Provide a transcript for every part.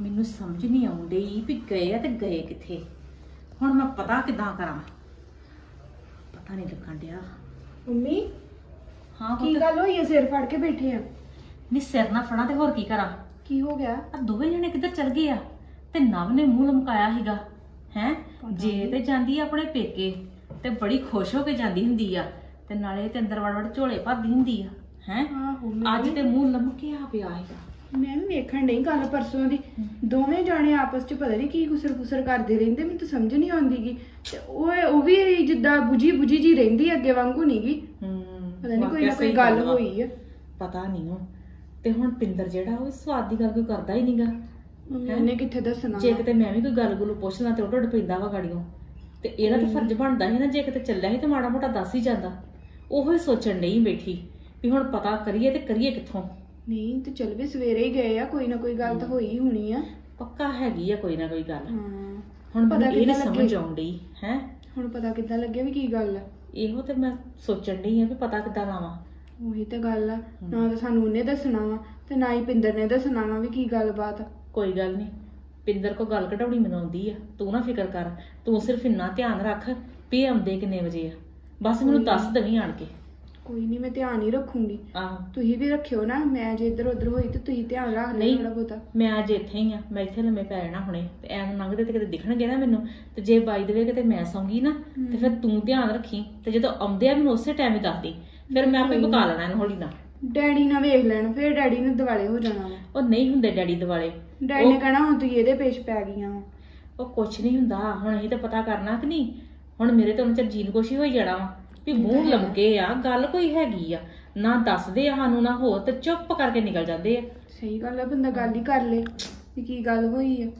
ਮੈਨੂੰ ਸਮਝ ਨਹੀਂ ਆਉਂਦੀ ਵੀ ਗਏ ਆ ਤੇ ਗਏ ਕਿੱਥੇ। ਹੁਣ ਮੈਂ ਪਤਾ ਕਿਦਾਂ ਕਰਾਂ। ਪਤਾ ਨਹੀਂ ਲੱਗਣ ਡਿਆ। ਮੰਮੀ ਹਾਂ ਕੀ ਗੱਲ ਹੋਈ ਹੈ ਸਿਰ ਫੜ ਕੇ ਬੈਠੇ ਆ। ਨਹੀਂ ਸਿਰ ਨਾ ਫੜਾ ਤੇ ਹੋਰ ਕੀ ਕਰਾਂ। ਕੀ ਹੋ ਗਿਆ? ਆ ਦੋਵੇਂ ਜਣੇ ਕਿੱਧਰ ਚਲ ਗਏ ਆ? ਤੇ ਨਵ ਨੇ ਮੂੰਹ ਲਮਕਾਇਆ ਸੀਗਾ। ਹੈ? ਜੇ। ਤੇ ਜਾਂਦੀ ਆ ਆਪਣੇ ਪੇਕੇ ਤੇ ਬੜੀ ਖੁਸ਼ ਹੋ ਕੇ ਜਾਂਦੀ ਹੁੰਦੀ ਆ। ਤੇ ਨਾਲੇ ਤੇ ਅੰਦਰ ਵੜ ਵੜ ਝੋਲੇ ਭਰਦੀ ਹੁੰਦੀ ਆ। ਹੈ? ਅੱਜ ਤੇ ਮੂੰਹ ਲਮਕਿਆ ਪਿਆ ਸੀਗਾ। ਮੈਂ ਵੀ ਵੇਖਣ ਡਈ ਗੱਲ ਪਰਸੋਂ ਦੀ। ਦੋਵੇਂ ਜਾਣੇ ਆਪਸ ਚ ਪਤਾ ਨਹੀਂ ਕੀ ਗੁਸਰ ਗੁਸਰ ਕਰਦੇ ਰਹਿੰਦੇ ਮੈਨੂੰ ਤਾਂ ਸਮਝ ਨਹੀਂ ਆਉਂਦੀਗੀ ਤੇ ਉਹ ਉਹ ਵੀ ਜਿੱਦਾਂ ਬੁਝੀ ਬੁਝੀ ਜੀ ਰਹਿੰਦੀ ਅੱਗੇ ਵਾਂਗੂ ਨਹੀਂਗੀ ਹੂੰ ਪਤਾ ਨਹੀਂ ਕੋਈ ਨਾ ਕੋਈ ਗੱਲ। ਹੋਈ ਆ। ਪਤਾ ਨਹੀਂ ਉਹ ਤੇ ਹੁਣ ਪਿੰਦਰ ਜਿਹੜਾ ਉਹ ਸਵਾਦ ਦੀ ਗੱਲ ਕੋਈ ਕਰਦਾ ਹੀ ਨਹੀਂਗਾ ਹੈਂ? ਉਹਨੇ ਕਿੱਥੇ ਦੱਸਣਾ ਜੇ ਕਿਤੇ ਮੈਂ ਵੀ ਕੋਈ ਗੱਲ ਗੁੱਲ ਪੁੱਛ ਲਾਂ ਤੇ ਉਹ ਢੁੱਡ ਪੈਂਦਾ ਵਾ ਗਾੜੀਆਂ ਤੇ ਇਹਦਾ ਤਾਂ ਫਰਜ਼ ਬਣਦਾ ਸੀ ਨਾ ਜੇ ਕਿਤੇ ਚੱਲਿਆ ਸੀ ਤੇ ਮਾੜਾ ਮੋਟਾ ਦੱਸ ਹੀ ਜਾਂਦਾ। ਉਹੋ ਹੀ ਸੋਚਣ ਨਹੀਂ ਬੈਠੀ ਵੀ ਹੁਣ ਪਤਾ ਕਰੀਏ ਤੇ ਕਰੀਏ ਕਿੱਥੋਂ। ਨਹੀਂ ਤੇ ਚੱਲ ਵੀ ਸਵੇਰੇ ਹੀ ਗਏ ਆ ਕੋਈ ਨਾ ਕੋਈ ਗੱਲ ਤਾਂ ਹੋਈ ਹੋਣੀ ਆ। ਪੱਕਾ ਹੈਗੀ ਆ ਕੋਈ ਨਾ ਕੋਈ ਗੱਲ। ਹਾਂ। ਹੁਣ ਪਤਾ ਇਹ ਨਹੀਂ ਕਿੱਦਾਂ ਸਮਝ? ਆਉਣ ਡਈ ਹੈ? ਹੁਣ ਪਤਾ ਕਿੱਦਾਂ ਲੱਗਿਆ ਵੀ ਕੀ ਗੱਲ ਆ? ਇਹੋ ਤੇ ਮੈਂ ਸੋਚਣ ਡਈ ਆ ਵੀ ਪਤਾ ਕਿੱਦਾਂ ਲਾਵਾਂ ਉਹੀ ਤਾਂ ਗੱਲ ਆ। ਨਾ ਤਾਂ ਸਾਨੂੰ ਉਹਨੇ ਦੱਸਣਾ ਵਾ ਤੇ ਨਾ ਹੀ ਪਿੰਦਰ ਨੇ ਦੱਸਣਾ ਵਾ ਵੀ ਕੀ ਗੱਲਬਾਤ ਆ। ਕੋਈ ਗੱਲ ਨਹੀਂ ਪਿੰਦਰ ਕੋ ਗੱਲ ਕਢਾਉਣੀ ਮੈਨੂੰ ਆਉਂਦੀ ਆ। ਤੂੰ ਨਾ ਫਿਕਰ ਕਰ ਤੂੰ ਸਿਰਫ ਇੰਨਾ ਧਿਆਨ ਰੱਖ ਵੀ ਇਹ ਆਉਂਦੇ ਕਿੰਨੇ ਵਜੇ ਆ। ਬਸ ਮੈਨੂੰ ਦੱਸ ਦਵੀਂ ਆਣ ਕੇ। ਕੋਈ ਨਹੀਂ ਮੈਂ ਧਿਆਨ ਹੀ ਰੱਖੂੰਗੀ। ਆਹੋ। ਤੁਸੀਂ ਵੀ ਰੱਖਿਓ ਨਾ ਮੈਂ ਜੇ ਇੱਧਰ ਉੱਧਰ ਹੋਈ ਤੇ ਤੁਸੀਂ ਧਿਆਨ ਰੱਖ ਲਿਓ ਨਹੀਂ। ਥੋੜਾ ਬਹੁਤਾ ਮੈਂ ਅੱਜ ਇੱਥੇ ਹੀ ਆ ਮੈਂ ਇੱਥੇ ਲੰਮੇ ਪੈ ਜਾਣਾ ਹੁਣੇ। ਤੇ ਐਂ ਲੰਘਦੇ ਤੇ ਕਿਤੇ ਦਿਖਣਗੇ ਨਾ ਮੈਨੂੰ। ਤੇ ਜੇ ਬਾਈ ਦੇਵੇ ਕਿਤੇ ਮੈਂ ਸੌਂਗੀ ਨਾ ਤੇ ਫਿਰ ਤੂੰ ਧਿਆਨ ਰੱਖੀ ਤੇ ਜਦੋਂ ਆਉਂਦੇ ਆ ਮੈਨੂੰ ਉਸੇ ਟਾਈਮ ਹੀ ਦੱਸ ਦੇ। ਫਿਰ ਮੈਂ ਆਪੇ ਬਕਾ ਲੈਣਾ ਇਹਨੂੰ ਹੌਲੀ ਨਾਲ। ਡੈਡੀ ਨਾਲ ਵੇਖ ਲੈਣ ਫਿਰ ਡੈਡੀ ਨੇ ਦਿਵਾਲੇ ਹੋ ਜਾਣਾ ਵਾ। ਉਹ ਨਹੀਂ ਹੁੰਦੇ ਡੈਡੀ ਦਿਵਾਲੇ ਡੈਡੀ ਨੇ ਉਹ- ਕਹਿਣਾ ਹੁਣ ਤੁਸੀਂ ਇਹਦੇ ਪੇਸ਼ ਪੈ ਗਈਆਂ ਵਾ। ਉਹ ਕੁਛ ਨਹੀਂ ਹੁੰਦਾ ਹੁਣ ਅਸੀਂ ਤਾਂ ਪਤਾ ਕਰਨਾ ਕਿ ਨਹੀਂ। ਹੁਣ ਮੇਰੇ ਤਾਂ ਉਹਨਾਂ ਚ ਜੀਨ ਕੁਛ ਹੀ ਹੋਈ ਜਾਣਾ ਵਾ। ਵੀ ਮੂੰਹ। ਲਮਕੇ ਆ ਗੱਲ ਕੋਈ ਹੈਗੀ ਆ ਨਾ ਦੱਸਦੇ ਆ ਸਾਨੂੰ ਨਾ ਹੋਰ ਤੇ ਚੁੱਪ ਕਰਕੇ ਨਿਕਲ ਜਾਂਦੇ ਆ ਸਹੀ ਗੱਲ ਆ ਬੰਦਾ ਗੱਲ ਹੀ ਕਰ ਲੇ ਵੀ ਕੀ ਗੱਲ ਹੋਈ ਆ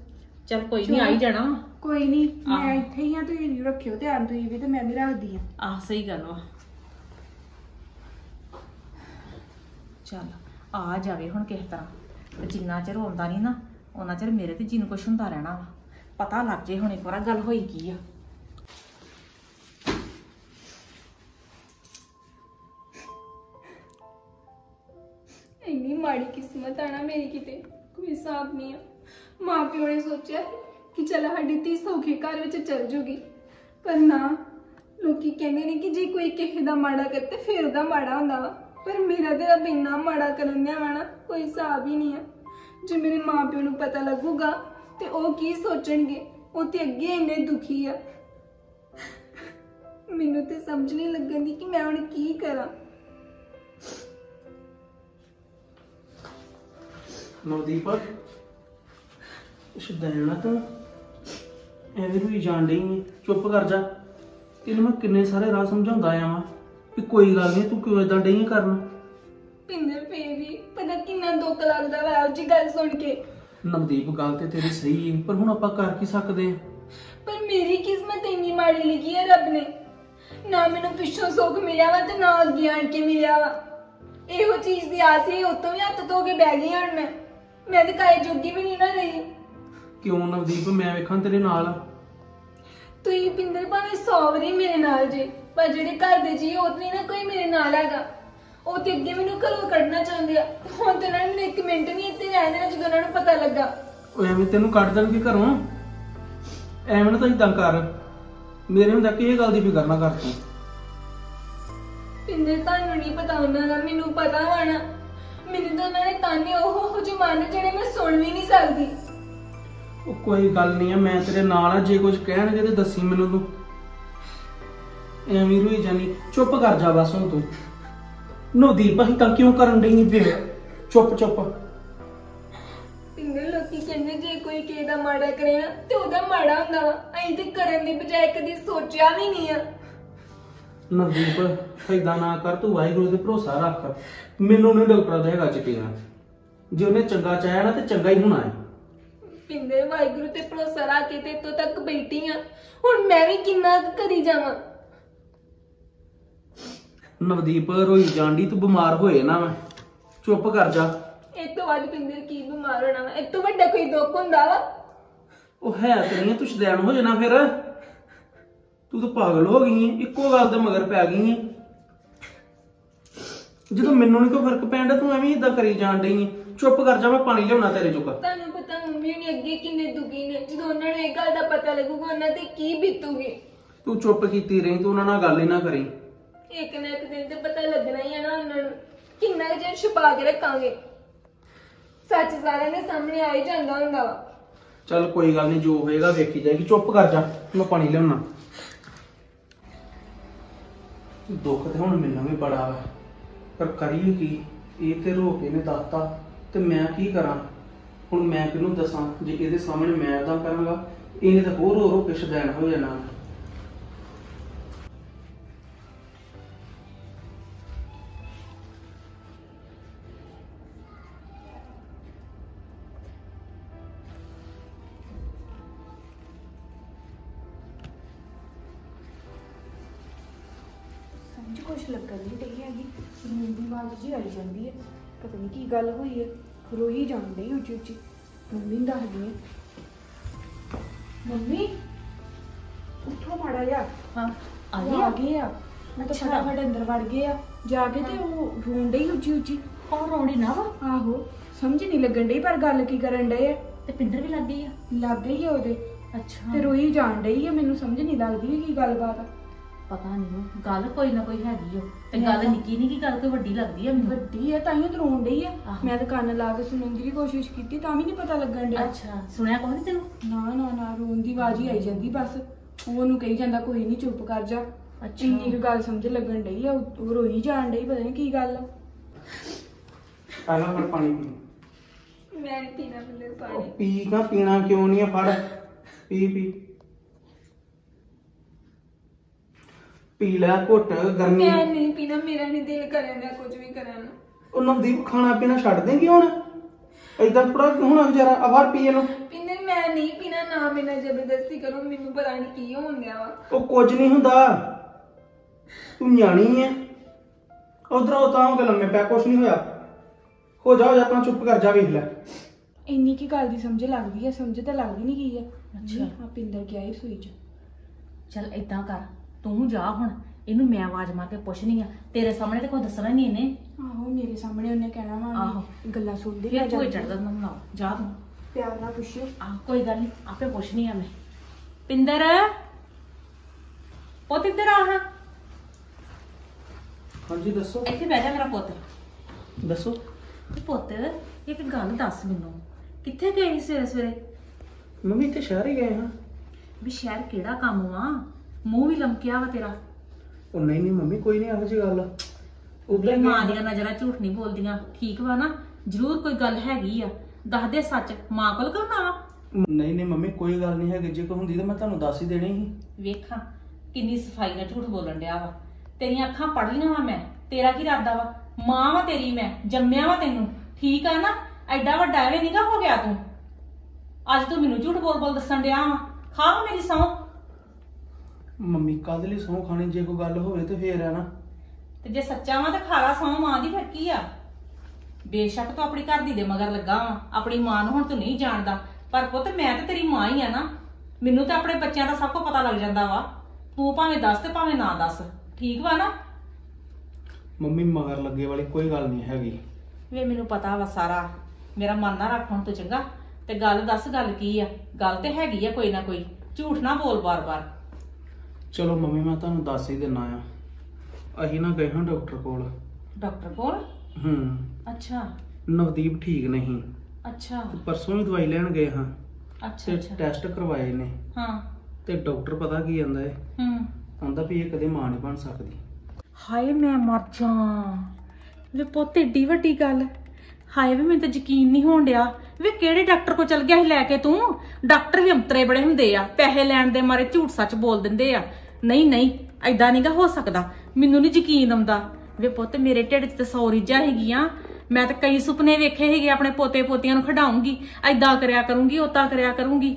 ਚਲ ਕੋਈ ਨਹੀਂ। ਆਈ ਜਾਣਾ। ਕੋਈ ਨਹੀਂ ਮੈਂ। ਇੱਥੇ ਹੀ ਆ ਤੁਸੀਂ ਰੱਖਿਓ ਧਿਆਨ ਤੁਸੀਂ ਵੀ ਤੇ ਮੈਂ ਵੀ ਰੱਖਦੀ ਆ ਆਹ ਸਹੀ ਗੱਲ ਵਾ ਚੱਲ ਆ ਜਾਵੇ ਹੁਣ ਕਿਸ ਤਰ੍ਹਾਂ ਤੇ ਜਿੰਨਾ ਚਿਰ ਆਉਂਦਾ ਨਹੀਂ ਨਾ ਉਹਨਾਂ ਚਿਰ ਮੇਰੇ ਤੇ ਜੀਨ ਕੁਛ ਹੁੰਦਾ ਰਹਿਣਾ ਵਾ ਪਤਾ ਲੱਗ ਜੇ ਹੁਣ ਇੱਕ ਵਾਰ ਗੱਲ ਹੋਈ ਕੀ ਆ ਮਾੜੀ ਕਿਸਮਤ ਆ ਨਾ ਮੇਰੀ ਕਿਤੇ, ਕੋਈ ਹਿਸਾਬ ਨਹੀਂ ਆ। ਮਾਂ ਪਿਓ ਨੇ ਸੋਚਿਆ ਕਿ ਚਲ ਸਾਡੀ ਧੀ ਸੌਖੇ ਘਰ ਵਿੱਚ ਚਲ ਜੂਗੀ। ਪਰ ਨਾ, ਲੋਕੀ ਕਹਿੰਦੇ ਨੇ ਕਿ ਜੇ ਕੋਈ ਕਿਸੇ ਦਾ ਮਾੜਾ ਕਰਤੇ ਫਿਰ ਉਹਦਾ ਮਾੜਾ ਹੁੰਦਾ ਵਾ। ਪਰ ਮੇਰਾ ਤੇ ਰੱਬ ਇੰਨਾ ਮਾੜਾ ਕਰਨ ਦਿਆ ਵਾ ਨਾ, ਕੋਈ ਹਿਸਾਬ ਹੀ ਨਹੀਂ ਆ। ਜੇ ਮੇਰੇ ਮਾਂ ਪਿਓ ਨੂੰ ਪਤਾ ਲੱਗੂਗਾ ਤੇ ਉਹ ਕੀ ਸੋਚਣਗੇ, ਉਹ ਤੇ ਅੱਗੇ ਇੰਨੇ ਦੁਖੀ ਆ। ਮੈਨੂੰ ਤੇ ਸਮਝ ਨਹੀਂ ਲੱਗਣ ਦੀ ਕਿ ਮੈਂ ਹੁਣ ਕੀ ਕਰਾਂ। ਨਵਦੀਪ ਸ਼ੁਦੈਣਾ ਤਾਂ। ਐਵੇਂ ਰੋਈ ਜਾਣ ਡਈ ਏ ਚੁੱਪ ਕਰ ਜਾ। ਤੈਨੂੰ ਮੈਂ ਕਿੰਨੇ ਸਾਰੇ ਰਾਹ ਸਮਝਾਉਂਦਾ ਆ ਵਾਂ ਵੀ ਕੋਈ ਗੱਲ ਨਹੀਂ ਤੂੰ ਕਿਉਂ ਇਦਾਂ ਡਈ ਕਰਨ? ਪਿੰਦਰ ਫੇਰ ਵੀ ਪਤਾ ਕਿੰਨਾ ਦੁੱਖ ਲੱਗਦਾ ਵਾ ਉਹ ਜੀ ਗੱਲ ਸੁਣ ਕੇ। ਨਵਦੀਪ ਗੱਲ ਤੇ ਤੇਰੀ ਸਹੀ ਏ ਪਰ ਹੁਣ ਆਪਾਂ ਕਰ ਕੀ ਸਕਦੇ ਆ? ਪਰ ਮੇਰੀ ਕਿਸਮਤ ਇੰਨੀ ਮਾੜੀ ਲਿਖੀ ਹੈ ਰੱਬ ਨੇ। ਨਾ ਮੈਨੂੰ ਪਿੱਛੋਂ ਸੁੱਖ ਮਿਲਿਆ ਵਾ ਤੇ ਨਾ ਅੱਗੇ ਆਣ ਕੇ ਮਿਲਿਆ ਵਾ। ਇਹੋ ਚੀਜ਼ ਦੀ ਆਸ ਹੀ ਉਤੋਂ ਵੀ ਹੱਥ ਧੋ ਕੇ ਬਹਿ ਗਈ ਹਾਂ ਮੈਂ। ਮੈਂ ਤੇ ਕਾਏ ਜੋਗੀ ਵੀ ਨਹੀਂ ਨਾ ਰਹੀ। ਕਿਉਂ ਨਵਦੀਪ ਮੈਂ ਵੇਖਾਂ ਤੇਰੇ ਨਾਲ। ਤੁਸੀਂ ਪਿੰਦਰ ਭਾਵੇਂ ਸੌਵਰੀ ਮੇਰੇ ਨਾਲ ਜੇ ਪਰ ਜਿਹੜੇ ਘਰ ਦੇ ਜੀ ਉਹ ਨਹੀਂ ਨਾ ਕੋਈ ਮੇਰੇ ਨਾਲ ਹੈਗਾ। ਉਹ ਤੇ ਅੱਗੇ ਮੈਨੂੰ ਘਰੋਂ ਕੱਢਣਾ ਚਾਹੁੰਦੇ ਆ। ਹੁਣ ਤੇ ਉਹਨਾਂ ਨੇ ਮੈਨੂੰ ਇੱਕ ਮਿੰਟ ਨਹੀਂ ਇੱਥੇ ਰਹਿਣ ਦੇਣਾ ਜਦੋਂ ਉਹਨਾਂ ਨੂੰ ਪਤਾ ਲੱਗਾ। ਉਹ ਐਵੇਂ ਤੈਨੂੰ ਕੱਢ ਦੇਣਗੇ ਘਰੋਂ? ਐਵੇਂ ਨਾ ਤਾਂ ਇਦਾਂ ਕਰ। ਮੇਰੇ ਹੁੰਦਾ ਕਿ ਇਹ ਗੱਲ ਦੀ ਫਿਕਰ ਨਾ ਕਰ ਤੂੰ। ਪਿੰਦਰ ਤੁਹਾਨੂੰ ਨਹੀਂ ਪਤਾ ਉਹਨਾਂ ਦਾ ਮੈਨੂੰ ਪਤਾ ਹੋਣਾ। ਮੈਨੂੰ ਤਾਂ ਉਹਨਾਂ ਨੇ ਤਾਨੇ ਉਹ ਜਮਾਨੇ ਜਿਹੜੇ ਮੈਂ ਸੁਣ ਵੀ ਨਹੀਂ ਸਕਦੀ। ਉਹ ਕੋਈ ਗੱਲ ਨਹੀਂ ਆ ਮੈਂ ਤੇਰੇ ਨਾਲ ਆ ਜੇ ਕੁਝ ਕਹਿਣਗੇ ਤੇ ਦੱਸੀ ਮੈਨੂੰ ਤੂੰ। ਐਵੇਂ ਰੋਈ ਜਾਨੀ ਚੁੱਪ ਕਰ ਜਾ ਬਸ ਹੁਣ ਤੂੰ। ਨਵਦੀਪ ਅਸੀਂ ਤਾਂ ਕਿਉਂ ਕਰਨ ਡਈ ਏ ਫਿਰ ਚੁੱਪ ਚੁੱਪ। ਪਿੰਦਰ ਲੋਕੀ ਕਹਿੰਦੇ ਜੇ ਕੋਈ ਕਿਸੇ ਦਾ ਮਾੜਾ ਕਰੇ ਨਾ ਤੇ ਉਹਦਾ ਮਾੜਾ ਹੁੰਦਾ ਵਾ। ਅਸੀਂ ਤੇ ਕਰਨ ਦੀ ਬਜਾਏ ਕਦੀ ਸੋਚਿਆ ਵੀ ਨਹੀਂ ਆ। ਨਵਦੀਪ ਏਦਾਂ ਨਾ ਕਰ ਤੂੰ ਵਾਹਿਗੁਰੂ ਤੇ ਭਰੋਸਾ ਰੱਖ। ਮੈਨੂੰ ਨਹੀਂ ਡਾਕਟਰ ਦਾ ਹੈਗਾ ਯਕੀਨ। ਜੇ ਉਹਨੇ ਚੰਗਾ ਚਾਹਿਆ ਨਾ ਤੇ ਚੰਗਾ ਹੀ ਹੋਣਾ ਹੈ। ਪਿੰਦਰ ਵਾਹਿਗੁਰੂ ਤੇ ਭਰੋਸਾ ਰੱਖ ਕੇ ਤੇ ਇੱਥੋਂ ਤੱਕ ਬੈਠੀ ਆ। ਹੁਣ ਮੈਂ ਵੀ ਕਿੰਨਾ ਕੁ ਕਰੀ ਜਾਵਾਂ? ਨਵਦੀਪ ਰੋਈ ਜਾਂਦੀ ਤੂੰ ਬਿਮਾਰ ਹੋਏ ਨਾ ਮੈਂ। ਚੁੱਪ ਕਰ ਜਾ। ਇਹ ਤੋਂ ਬਾਅਦ ਪਿੰਦਰ ਕੀ ਬਿਮਾਰ ਹੋਣਾ ਵਾ? ਇਹ ਤੋਂ ਵੱਡਾ ਕੋਈ ਦੁੱਖ ਹੁੰਦਾ ਵਾ? ਉਹ ਹੈ ਤੇ ਨਹੀਂ ਤੂੰ ਸ਼ਦੈਣ ਹੋ ਜਾਣਾ ਫਿਰ। ਤੂੰ ਤਾਂ ਪਾਗਲ ਹੋ ਗਈ ਏ ਇੱਕੋ ਗੱਲ ਦੇ ਮਗਰ ਪੈ ਗਈ ਏ। ਜਦੋਂ ਮੈਨੂੰ ਨਹੀਂ ਕੋਈ ਫ਼ਰਕ ਪੈਂਦਾ ਤੂੰ ਐਵੇਂ ਇਦਾਂ ਕਰੀ ਜਾਣ ਡਈ ਏ। ਚੁੱਪ ਕਰ ਜਾ ਮੈਂ ਪਾਣੀ ਲਿਆਉਣਾ ਤੇਰੇ ਚੁੱਕ ਤੁਹਾਨੂੰ ਪਤਾ ਮੰਮੀ ਨਹੀਂ ਅੱਗੇ ਕਿੰਨੇ ਦੁਖੀ ਨੇ। ਜਦੋਂ ਉਹਨਾਂ ਨੂੰ ਇਹ ਗੱਲ ਦਾ ਪਤਾ ਲੱਗੂਗਾ ਉਹਨਾਂ ਤੇ ਕੀ ਬੀਤੂਗੀ। ਤੂੰ ਚੁੱਪ ਕੀਤੀ ਰਹੀ ਤੂੰ ਉਹਨਾਂ ਨਾਲ ਗੱਲ ਹੀ ਨਾ ਕਰੀ। ਇੱਕ ਨਾ ਇੱਕ ਦਿਨ ਤੇ ਪਤਾ ਲੱਗਣਾ ਹੀ ਹੈ ਨਾ ਉਹਨਾਂ ਨੂੰ ਕਿੰਨਾ ਕੁ ਚਿਰ ਛੁਪਾ ਕੇ ਰੱਖਾਂਗੇ। ਸੱਚ ਸਾਰਿਆਂ ਦੇ ਸਾਹਮਣੇ ਆ ਹੀ ਜਾਂਦਾ ਹੁੰਦਾ ਵਾ। ਚੱਲ ਕੋਈ ਗੱਲ ਨਹੀਂ ਜੋ ਹੋਏਗਾ ਵੇਖੀ ਜਾਏਗੀ। ਚੁੱਪ ਕਰ ਜਾ ਮੈਂ ਪਾਣੀ ਲਿਆਉਣਾ। ਦੁੱਖ ਤੇ ਹੁਣ ਮੈਨੂੰ ਵੀ ਬੜਾ ਵਾ। ਪਰ ਕਰੀਏ ਕੀ? ਇਹ ਤੇ ਰੋ ਕੇ ਨੇ ਦੱਸਤਾ। ਤੇ ਮੈਂ ਕੀ ਕਰਾਂ? ਹੁਣ ਮੈਂ ਕਿਹਨੂੰ ਦੱਸਾਂ? ਜੇ ਇਹਦੇ ਸਾਹਮਣੇ ਮੈਂ ਇਦਾਂ ਕਰਾਂਗਾ, ਇਹਨੇ ਤਾਂ ਹੋਰ ਹੋਰ ਰੋ ਕੇ ਹੋ ਜਾਣਾ ਆਵਾਜ਼ ਜੀ ਆਈ ਜਾਂਦੀ ਹੈ। ਪਤਾ ਨਹੀਂ ਕੀ ਗੱਲ ਹੋਈ ਹੈ। ਰੋਈ ਜਾਣ ਡਈ ਉੱਚੀ ਉੱਚੀ। ਮੰਮੀ ਨੂੰ ਦੱਸਦੀ ਹੈ। ਮੰਮੀ ਉੱਠੋ ਮਾੜਾ ਜਿਹਾ। ਹਾਂ ਆ ਗਏ ਆ ਮੈਂ ਤਾਂ। ਫਟਾਫਟ ਅੰਦਰ ਵੜ ਗਏ ਆ। ਜਾ ਕੇ ਤੇ ਉਹ ਰੋਣ ਡਈ ਉੱਚੀ ਉੱਚੀ। ਕੌਣ ਰੋਣੀ ਨਾ ਵਾ। ਆਹੋ ਸਮਝ ਨਹੀਂ ਲੱਗਣ ਡਈ ਪਰ ਗੱਲ ਕੀ ਕਰਨ ਡਏ ਆ। ਤੇ ਪਿੰਦਰ ਵੀ ਲੱਗ ਗਈ ਆ? ਲੱਗ ਗਈ ਆ ਉਹਦੇ। ਅੱਛਾ। ਤੇ ਰੋਈ ਜਾਣ ਡਈ ਆ। ਮੈਨੂੰ ਸਮਝ ਨਹੀਂ ਲੱਗਦੀ ਵੀ ਕੀ ਗੱਲਬਾਤ ਆ। ਪਤਾ ਨਹੀਂ ਗੱਲ ਕੋਈ ਨਾ ਕੋਈ ਹੈਗੀ ਓ। ਤੇ ਗੱਲ ਤਾਂ- ਨਿੱਕੀ ਨਹੀਂ ਕੀ ਗੱਲ ਕੋਈ ਵੱਡੀ ਲੱਗਦੀ ਆ ਮੈਨੂੰ? ਵੱਡੀ ਆ ਤਾਈਓ ਤਾਂ ਰੋਣ ਡਈ ਆ। ਆਹੋ। ਮੈਂ ਤਾਂ ਕੰਨ ਲਾ ਕੇ ਸੁਣਨ ਦੀ ਵੀ ਕੋਸ਼ਿਸ਼ ਕੀਤੀ ਤਾਂ ਵੀ ਨਹੀਂ ਪਤਾ ਲੱਗਣ ਡਿਆ। ਅੱਛਾ ਸੁਣਿਆ ਕੋਈ ਨਹੀਂ ਤੈਨੂੰ? ਨਾ ਨਾ ਨਾ ਰੋਣ ਦੀ ਆਵਾਜ਼ ਹੀ ਆਈ ਜਾਂਦੀ ਬਸ। ਉਹ ਉਹਨੂੰ ਕਹੀ ਜਾਂਦਾ ਕੋਈ ਨਹੀਂ ਚੁੱਪ ਕਰ ਜਾ। ਅੱਛਾ। ਇੰਨੀ ਕੁ ਗੱਲ ਸਮਝ ਲੱਗਣ ਡਈ ਆ ਉਹ ਉਹ ਰੋਈ ਜਾਣ ਡਈ ਪਤਾ ਨਹੀਂ ਕੀ ਗੱਲ ਆ। ਪਹਿਲਾਂ ਮੈਂ ਪਾਣੀ ਪੀ। ਮੈਂ ਪੀਣਾ ਉਹ ਪਾਣੀ। ਪੀ ਕਾ ਪੀਣਾ ਕਿਉਂ ਨਹੀਂ ਆ? ਫੜ। ਪੀ ਪੀ। ਪੀ ਲੈ ਘੁੱਟ ਗਰਮੀ। ਮੈਂ ਨਹੀਂ ਪੀਣਾ ਮੇਰਾ ਨਹੀਂ ਦਿਲ ਕਰਨ ਦਾ ਕੁਝ ਵੀ ਕਰਨ ਨੂੰ। ਉਹ ਨਵਦੀਪ ਖਾਣਾ ਪੀਣਾ ਛੱਡ ਦੇਂਗੀ ਹੁਣ? ਏਦਾਂ ਥੋੜਾ ਹੁਣ ਵਿਚਾਰਾ ਆਵਾਰ ਪੀ ਇਹਨੂੰ ਪਿੰਦਰ ਮੈਂ ਨਹੀਂ ਪੀਣਾ ਨਾ ਮੇਰਾ ਜ਼ਬਰਦਸਤੀ ਕਰੋ ਮੈਨੂੰ ਪਤਾ ਨਹੀਂ ਕੀ ਹੋਣ ਡਿਆ ਵਾ। ਉਹ ਕੁਝ ਨਹੀਂ ਹੁੰਦਾ। ਤੂੰ ਨਿਆਣੀ ਐ। ਉਧਰ ਉਹ ਤਾਂ ਹੋ ਕੇ ਲੰਮੇ ਪਿਆ ਕੁਝ ਨਹੀਂ ਹੋਇਆ। ਹੋ ਜਾ ਹੋ ਜਾ ਆਪਣਾ ਚੁੱਪ ਕਰ ਜਾ ਵੇਖ ਲੈ। ਇੰਨੀ ਕੀ ਗੱਲ ਦੀ ਸਮਝ ਲੱਗਦੀ ਆ ਸਮਝ ਤਾਂ ਲੱਗਦੀ ਨਹੀਂ ਕੀ ਆ ਅੱਛਾ। ਆ ਪਿੰਦਰ ਗਿਆ ਹੀ ਰਸੋਈ ਚ। ਚੱਲ ਏਦਾਂ ਕਰ। ਤੂੰ ਜਾ ਹੁਣ ਇਹਨੂੰ ਮੈਂ ਆਵਾਜ਼ ਮਾਰ ਕੇ ਪੁੱਛਣੀ ਆ ਤੇਰੇ ਸਾਹਮਣੇ ਤੇ ਕੋਈ ਦੱਸਣਾ ਨਹੀਂ ਇਹਨੇ। ਆਹੋ ਮੇਰੇ ਸਾਹਮਣੇ ਉਹਨੇ ਕਹਿਣਾ ਵਾ ਆਹੋ। ਵੀ ਗੱਲਾਂ ਸੁਣਦੀ ਫਿਰ ਕੋਈ। ਚੜਦਾ ਨਾ ਨਾ ਜਾ ਤੂੰ। ਪਿਆਰ ਨਾਲ ਪੁੱਛਿਓ। ਆ ਕੋਈ ਗੱਲ ਨਹੀਂ ਆਪੇ ਪੁੱਛਣੀ ਆ ਮੈਂ। ਪਿੰਦਰ? ਪੁੱਤ ਇੱਧਰ ਆ ਹਾਂ। ਹਾਂਜੀ ਦੱਸੋ। ਇੱਥੇ ਬਹਿ ਜਾ ਮੇਰਾ ਪੁੱਤ। ਦੱਸੋ। ਤੇ ਪੁੱਤ ਇੱਕ ਗੱਲ ਦੱਸ ਮੈਨੂੰ। ਕਿੱਥੇ ਗਏ ਸੀ ਸਵੇਰੇ ਸਵੇਰੇ ਮੰਮੀ ਤੇ ਸ਼ਹਿਰ ਹੀ ਗਏ ਹਾਂ। ਵੀ ਸ਼ਹਿਰ ਕਿਹੜਾ ਕੰਮ ਵਾ? ਮੂੰਹ ਵੀ ਲਮਕਿਆ ਵਾ ਤੇਰਾ। ਉਹ ਨਹੀਂ ਨਹੀਂ ਮੰਮੀ ਕੋਈ ਨਹੀਂ ਇਹੋ ਜਿਹੀ ਗੱਲ ਉਧਰ ਮਾਂ ਦੀਆਂ ਨਜ਼ਰਾਂ ਝੂਠ ਨਹੀਂ ਬੋਲਦੀਆਂ। ਠੀਕ ਵਾ ਨਾ? ਜ਼ਰੂਰ ਕੋਈ ਗੱਲ ਹੈਗੀ ਆ। ਦੱਸ ਦੇ ਸੱਚ ਮਾਂ ਕੋਲ ਕਰਨਾ ਵਾ ਨਹੀਂ ਨਹੀਂ ਮੰਮੀ ਕੋਈ ਗੱਲ ਨਹੀਂ ਹੈਗੀ। ਜੇ ਕੋਈ ਹੁੰਦੀ ਤਾਂ ਮੈਂ ਤੁਹਾਨੂੰ ਦੱਸ ਹੀ ਦੇਣੀ ਸੀ। ਵੇਖਾਂ ਕਿੰਨੀ ਸਫ਼ਾਈ ਨਾਲ ਝੂਠ ਬੋਲਣ ਡਿਆ ਵਾ। ਤੇਰੀਆਂ ਅੱਖਾਂ ਪੜ ਲੀਆਂ ਵਾ ਮੈਂ। ਤੇਰਾ ਕੀ ਇਰਾਦਾ ਵਾ? ਮਾਂ ਵਾ ਤੇਰੀ ਮੈਂ ਜੰਮਿਆ ਵਾ ਤੈਨੂੰ। ਠੀਕ ਆ ਨਾ? ਐਡਾ ਵੱਡਾ ਐਵੇਂ ਨਹੀਂਗਾ ਹੋ ਗਿਆ ਤੂੰ। ਅੱਜ ਤੂੰ ਮੈਨੂੰ ਝੂਠ ਬੋਲ ਬੋਲ ਦੱਸਣ ਡਿਆ ਵਾ। ਖਾ ਮੇਰੀ ਸੌਂ ਮੰਮੀ ਕਾਹਦੇ ਲਈ ਸਹੁੰ ਖਾਣੀ ਜੇ ਕੋਈ ਗੱਲ ਹੋਵੇ ਤੇ ਫੇਰ ਆ ਨਾ। ਤੇ ਜੇ ਸੱਚਾ ਵਾ ਤਾਂ ਖਾਲਾ ਸੌਂ ਮਾਂ ਦੀ ਫਿਰ ਕੀ ਆ? ਬੇਸ਼ੱਕ ਤੂੰ ਆਪਣੀ ਘਰ ਦੀ ਦੇ ਮਗਰ ਲੱਗਾ ਵਾ ਆਪਣੀ ਮਾਂ ਨੂੰ ਹੁਣ ਤੂੰ ਨਹੀਂ ਜਾਣਦਾ। ਪਰ ਪੁੱਤ ਮੈਂ ਤਾਂ ਤੇਰੀ ਮਾਂ ਹੀ ਆ ਨਾ। ਮੈਨੂੰ ਤਾਂ ਆਪਣੇ ਬੱਚਿਆਂ ਦਾ ਸਭ ਕੁਝ ਪਤਾ ਲੱਗ ਜਾਂਦਾ ਵਾ। ਤੂੰ ਭਾਵੇਂ ਦੱਸ ਤੇ ਭਾਵੇਂ ਨਾ ਦੱਸ। ਠੀਕ ਵਾ ਨਾ? ਮੰਮੀ ਮਗਰ ਲੱਗੇ ਵਾਲੀ ਕੋਈ ਗੱਲ ਨਹੀਂ ਹੈਗੀ। ਵੇ ਮੈਨੂੰ ਪਤਾ ਵਾ ਸਾਰਾ। ਮੇਰਾ ਮਨ ਨਾ ਰੱਖ ਹੁਣ ਤੂੰ ਚੰਗਾ। ਤੇ ਗੱਲ ਦੱਸ ਗੱਲ ਕੀ ਆ? ਗੱਲ ਤੇ ਹੈਗੀ ਆ ਕੋਈ ਨਾ ਕੋਈ। ਝੂਠ ਨਾ ਬੋਲ ਬਾਰ-ਬਾਰ ਚਲੋ ਮੰਮੀ ਮੈਂ ਤੁਹਾਨੂੰ ਦੱਸ ਹੀ ਦਿੰਨਾ ਆ। ਅਸੀਂ ਨਾ ਗਏ ਹਾਂ ਡਾਕਟਰ ਕੋਲ। ਡਾਕਟਰ ਕੋਲ? ਹੂੰ। ਅੱਛਾ। ਨਵਦੀਪ ਠੀਕ ਨਹੀਂ। ਅੱਛਾ। ਤੇ ਪਰਸੋਂ ਹੀ ਦਵਾਈ ਲੈਣ ਗਏ ਹਾਂ। ਅੱਛਾ ਤੇ ਅੱਛਾ। ਟੈਸਟ ਕਰਵਾਏ ਨੇ। ਹਾਂ। ਤੇ ਡਾਕਟਰ ਪਤਾ ਕੀ ਕਹਿੰਦਾ ਹੈ ਹੂੰ। ਕਹਿੰਦਾ ਵੀ ਇਹ ਕਦੇ ਮਾਂ ਨਹੀਂ ਬਣ ਸਕਦੀ। ਹਾਏ ਮੈਂ ਮਰ ਜਾ ਵੇ ਪੁੱਤ ਏਡੀ ਵੱਡੀ ਗੱਲ। ਹਾਏ ਵੇ ਮੈਨੂੰ ਤਾਂ ਯਕੀਨ ਨਹੀਂ ਹੋਣ ਡਿਆ। ਵੇ ਕਿਹੜੇ ਡਾਕਟਰ ਕੋ ਚਲ ਗਿਆ ਸੀ ਲੈ ਕੇ ਤੂੰ? ਡਾਕਟਰ ਵੀ ਅੰਤਰੇ ਬੜੇ ਹੁੰਦੇ ਆ। ਪੈਸੇ ਲੈਣ ਦੇ ਮਾਰੇ ਝੂਠ ਸੱਚ ਬੋਲ ਦਿੰਦੇ ਆ। ਨਹੀਂ ਨਹੀਂ ਐਦਾਂ ਨਹੀਂਗਾ ਹੋ ਸਕਦਾ। ਮੈਨੂੰ ਨਹੀਂ ਯਕੀਨ ਆਉਂਦਾ। ਵੇ ਪੁੱਤ ਮੇਰੇ ਢਿੱਡ 'ਚ ਤਾਂ ਸੌ ਰੀਝਾਂ ਹੈਗੀਆਂ। ਮੈਂ ਤਾਂ ਕਈ ਸੁਪਨੇ ਵੇਖੇ ਹੈਗੇ ਆਪਣੇ ਪੋਤੇ ਪੋਤੀਆਂ ਨੂੰ ਖਿਡਾਉਂਗੀ। ਐਦਾਂ ਕਰਿਆ ਕਰੂੰਗੀ ਉਦਾਂ ਕਰਿਆ ਕਰੂੰਗੀ।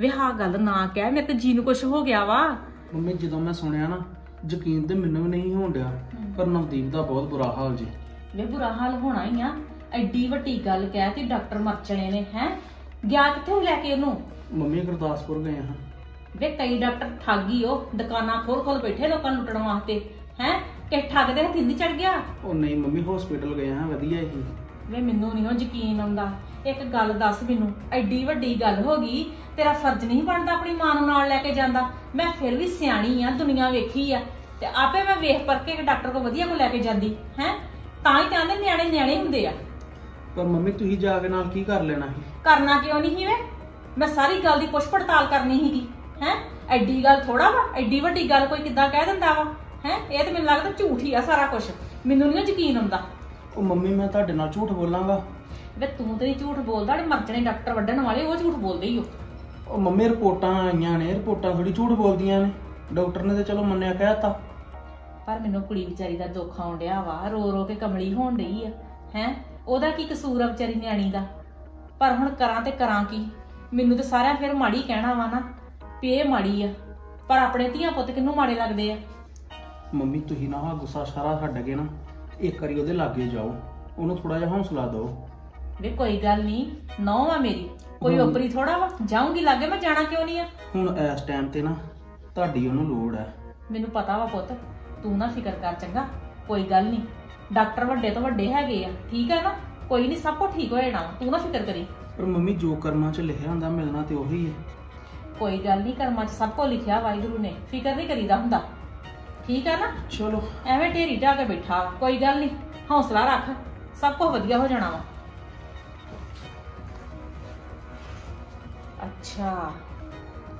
ਵੇ ਹਾਂ ਗੱਲ ਨਾ ਕਹਿ ਮੇਰੇ ਤੇ ਜੀ ਨੂੰ ਕੁਝ ਹੋ ਗਿਆ ਵਾ। ਮੰਮੀ ਜਦੋਂ ਮੈਂ ਸੁਣਿਆ ਨਾ ਯਕੀਨ ਤੇ ਮੈਨੂੰ ਵੀ ਨਹੀਂ ਹੋਣ ਡਿਆ। ਪਰ ਨਵਦੀਪ ਦਾ ਬਹੁਤ ਬੁਰਾ ਹਾਲ ਜੀ। ਵੇ ਬੁਰਾ ਹਾਲ ਹੋਣਾ ਹੀ ਆ। ਐਡੀ ਵੱਡੀ ਗੱਲ ਕਹਿ ਕੇ ਡਾਕਟਰ ਮਰ ਚਲੇ ਨੇ ਹੈ? ਗਿਆ ਕਿੱਥੇ ਲੈ ਕੇ ਉਹਨੂੰ? ਮੰਮੀ ਗੁਰਦਾਸਪੁਰ ਗਏ ਹਾਂ। ਵੇ ਕਈ ਡਾਕਟਰ ਠੱਗੀ ਉਹ ਦੁਕਾਨਾਂ ਖੋਲ ਖੋਲ ਬੈਠੇ ਲੋਕਾਂ ਨੂੰ ਲੁੱਟਣ ਵਾਸਤੇ। ਹੈ? ਕਿ ਠੱਗ ਦੇ ਹੱਥੀਂ ਚੜ ਗਿਆ? ਉਹ ਨਹੀਂ ਮੰਮੀ ਹਸਪੀਟਲ ਗਏ ਹਾਂ ਵਧੀਆ ਹੀ। ਵੇ ਮੈਨੂੰ ਨਹੀਂ ਉਹ ਯਕੀਨ ਆਉਂਦਾ। ਇੱਕ ਗੱਲ ਦੱਸ ਮੈਨੂੰ ਐਡੀ ਵੱਡੀ ਗੱਲ ਹੋ ਗਈ ਤੇਰਾ ਫਰਜ਼ ਨਹੀਂ ਬਣਦਾ ਆਪਣੀ ਮਾਂ ਨੂੰ ਨਾਲ ਲੈ ਕੇ ਜਾਂਦਾ। ਮੈਂ ਫਿਰ ਵੀ ਸਿਆਣੀ ਆ ਦੁਨੀਆ ਵੇਖੀ ਆ। ਤੇ ਆਪੇ ਮੈਂ ਵੇਖ ਪਰਕੇ ਕਿ ਡਾਕਟਰ ਕੋ ਵਧੀਆ ਕੋ ਲੈ ਕੇ ਜਾਂਦੀ ਹੈ? ਤਾਂ ਹੀ ਕਹਿੰਦੇ ਨਿਆਣੇ ਨਿਆਣੇ ਹੁੰਦੇ ਆ। ਪਰ ਮੰਮੀ ਤੁਸੀਂ ਜਾ ਕੇ ਨਾਲ ਕੀ ਕਰ ਲੈਣਾ ਸੀ? ਕਰਨਾ ਕਿਉਂ ਨਹੀਂ ਸੀ ਵੇ? ਮੈਂ ਸਾਰੀ ਗੱਲ ਦੀ ਪੁੱਛ ਪੜਤਾਲ ਕਰਨੀ ਸੀਗੀ। ਹੈ? ਐਡੀ ਗੱਲ ਥੋੜਾ ਵਾ? ਐਡੀ ਵੱਡੀ ਗੱਲ ਕੋਈ ਕਿੱਦਾਂ ਕਹਿ ਦਿੰਦਾ ਵਾ? ਹੈ? ਇਹ ਤੇ ਮੈਨੂੰ ਲੱਗਦਾ ਝੂਠ ਹੀ ਆ ਸਾਰਾ ਕੁਝ ਮੈਨੂੰ ਨਹੀਂ ਯਕੀਨ ਆਉਂਦਾ। ਉਹ ਮੰਮੀ ਮੈਂ ਤੁਹਾਡੇ ਨਾਲ ਝੂਠ ਬੋਲਾਂਗਾ। ਵੇ ਤੂੰ ਤੇ ਨੀ ਝੂਠ ਬੋਲਦਾ ਜਿਹੜੇ ਮਰਜਣੇ ਡਾਕਟਰ ਵੱਢਣ ਵਾਲੇ ਉਹ ਝੂਠ ਬੋਲਦੇ ਹੀ ਹੋ। ਉਹ ਮੰਮੀ ਰਿਪੋਰਟਾਂ ਆਈਆਂ ਨੇ ਰਿਪੋਰਟਾਂ ਥੋੜੀ ਝੂਠ ਬੋਲਦੀਆਂ ਨੇ। ਡਾਕਟਰ ਨੇ ਤੇ ਚਲੋ ਮੰਨਿਆ ਕਹਿਤਾ ਪਰ ਮੈਨੂੰ ਕੁੜੀ ਵਿਚਾਰੀ ਦਾ ਦੁੱਖ ਆਉਣ ਡਿਆ ਵਾ ਰੋ ਰੋ ਕੇ ਕਮਲੀ ਹੋਣ ਡਈ ਆ। ਹੈ? ਉਹਦਾ ਕੀ ਕਸੂਰ ਆ ਵਿਚਾਰੀ ਨਿਆਣੀ ਦਾ? ਪਰ ਹੁਣ ਕਰਾਂ ਤੇ ਕਰਾਂ ਕੀ? ਮੈਨੂੰ ਤੇ ਸਾਰਿਆਂ ਫਿਰ ਮਾੜੀ ਕਹਿਣਾ ਵਾ ਨਾ। ਵੀ ਇਹ ਮਾੜੀ ਆ ਪਰ ਆਪਣੇ ਧੀਆਂ ਪੁੱਤ ਕਿੰਨੂੰ ਮਾੜੇ ਲੱਗਦੇ ਆ? ਮੰਮੀ ਤੁਸੀਂ ਨਾ ਆਹ ਗੁੱਸਾ ਸਾਰਾ ਛੱਡ ਕੇ ਨਾ ਇੱਕ ਵਾਰੀ ਉਹਦੇ ਲਾਗੇ ਜਾਓ ਉਹਨੂੰ ਥੋੜਾ ਜਿਹਾ ਹੌਸਲਾ ਦਿਓ। ਵੇ ਕੋਈ ਗੱਲ ਨਹੀਂ ਨੌ ਆ ਮੇਰੀ ਕੋਈ ਹਮ। ਓਪਰੀ ਥੋੜਾ ਵਾ ਜਾਊਂਗੀ ਲਾਗੇ ਮੈਂ ਜਾਣਾ ਕਿਉਂ ਨਹੀਂ ਆ? ਹੁਣ ਇਸ ਟਾਈਮ ਤੇ ਨਾ ਤੁਹਾਡੀ ਉਹਨੂੰ ਲੋੜ ਹੈ ਮੈਨੂੰ ਪਤਾ ਵਾ ਪੁੱਤ ਤੂੰ ਨਾ ਫਿਕਰ ਕਰ ਚੰਗਾ ਕੋਈ ਗੱਲ ਨਹੀਂ ਡਾਕਟਰ ਵੱਡੇ ਤੋਂ ਵੱਡੇ ਹੈਗੇ ਆ ਠੀਕ ਆ ਨਾ? ਕੋਈ ਨਹੀਂ ਸਭ ਕੁਝ ਠੀਕ ਹੋ ਜਾਣਾ ਵਾ, ਤੂੰ ਨਾ ਫਿਕਰ ਕਰੀ। ਪਰ ਮੰਮੀ ਜੋ ਕਰਮਾਂ 'ਚ ਲਿਖਿਆ ਹੁੰਦਾ ਮਿਲਣਾ ਤੇ ਉਹੀ ਹੈ ਕੋਈ ਗੱਲ ਨਹੀਂ ਕਰਮਾਂ 'ਚ ਸਭ ਕੁਝ ਲਿਖਿਆ ਵਾਹਿਗੁਰੂ ਨੇ ਫਿਕਰ ਨਹੀਂ ਕਰੀਦਾ ਹੁੰਦਾ। ਠੀਕ ਆ ਨਾ? ਚਲੋ। ਐਵੇਂ ਢੇਰੀ ਢਾ ਕੇ ਬੈਠਾ। ਕੋਈ ਗੱਲ ਨਹੀਂ ਹੌਸਲਾ ਰੱਖ ਸਭ ਕੁਝ ਵਧੀਆ ਹੋ ਜਾਣਾ ਵਾ। ਅੱਛਾ